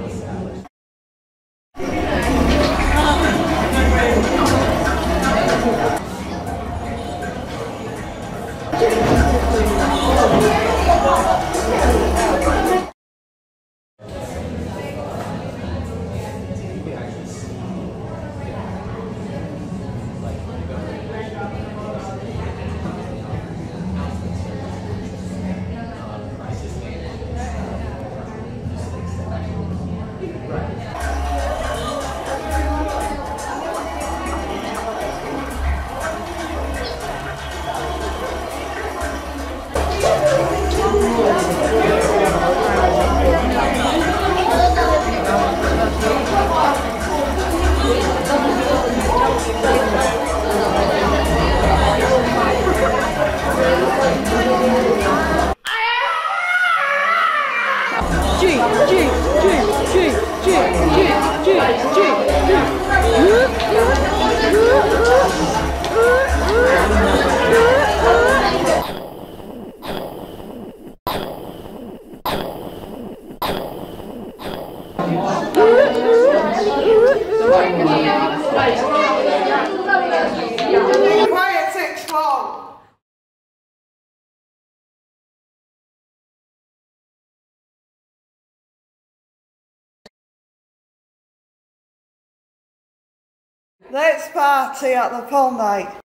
well established. Quiet, six, long. Let's party at the pond night.